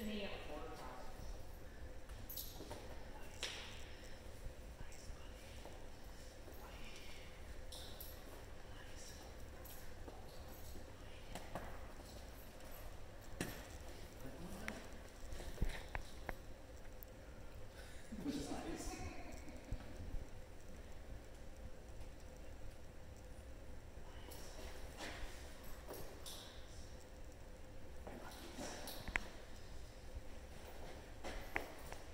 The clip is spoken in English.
to me.